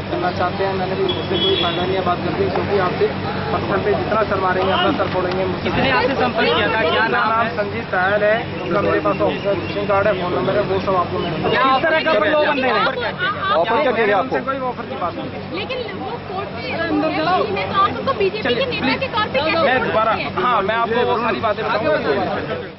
बात करना चाहते हैं। मैंने मुझसे कोई लिए बात करते हैं क्योंकि आपसे पत्थर पे जितना सर मारेंगे अपना सर फोड़ेंगे। किसने आपसे संपर्क किया था? क्या नाम नाम है? संजीव साहल है। उसका मेरे पास ऑफिसर विजिटिंग कार्ड है फ़ोन नंबर है वो सब आपको मैं ऑफ़र क्या कह आपको? कोई ऑफ़र की बात नहीं। लेकिन वो कोर्ट में तो बीजेपी के के तौर पे मैं दोबारा हाँ मैं आपको वो सारी बातें बताऊँगा।